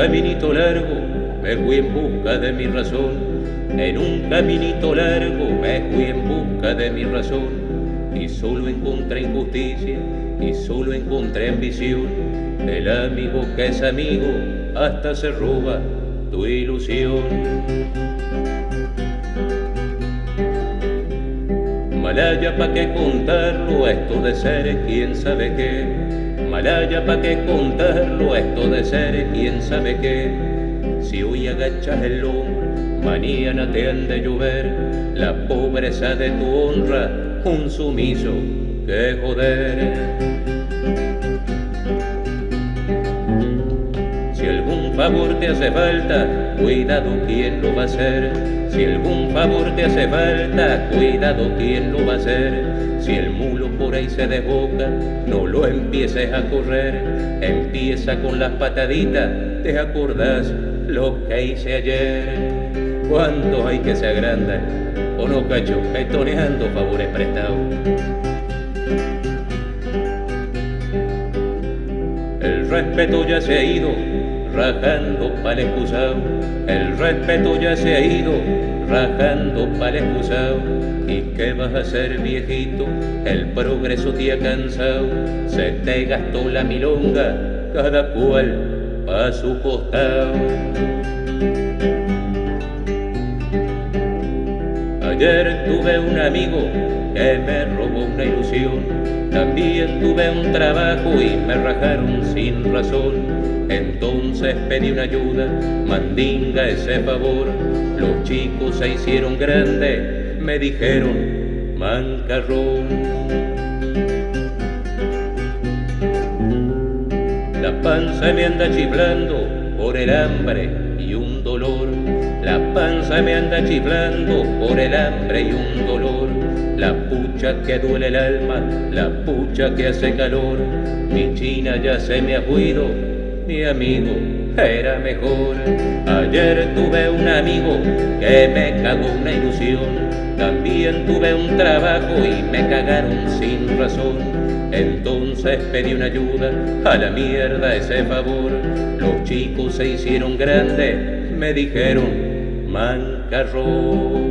caminito largo me fui en busca de mi razón. En un caminito largo me fui en busca de mi razón. Y solo encontré injusticia y solo encontré ambición. El amigo que es amigo hasta se roba tu ilusión. Malaya pa' qué contarlo, esto de ser quién sabe qué. Malaya pa' qué contarlo, esto de ser quién sabe qué. Si hoy agachas el lomo, mañana te han de llover. La pobreza de tu honra, un sumiso que joder. Favor te hace falta, cuidado quién lo va a hacer. Si algún favor te hace falta, cuidado quién lo va a hacer. Si el mulo por ahí se desboca, no lo empieces a correr. Empieza con las pataditas, te acordás lo que hice ayer. ¿Cuántos hay que se agrandan? O no cacho, petoneando favores prestados. El respeto ya se ha ido, rajando pa'l excusado. El respeto ya se ha ido, rajando pa'l excusado. ¿Y qué vas a hacer, viejito? El progreso te ha cansado. Se te gastó la milonga, cada cual a su costado. Ayer tuve un amigo que me robó una ilusión. También tuve un trabajo y me rajaron sin razón. Entonces pedí una ayuda, mandinga ese favor. Los chicos se hicieron grandes, me dijeron mancarrón. La panza me anda chiflando por el hambre y un dolor. La panza me anda chiflando por el hambre y un dolor. La pucha que duele el alma, la pucha que hace calor. Mi china ya se me ha huido, mi amigo era mejor. Ayer tuve un amigo que me cagó una ilusión. También tuve un trabajo y me cagaron sin razón. Entonces pedí una ayuda, a la mierda ese favor. Los chicos se hicieron grandes, me dijeron mancarrón.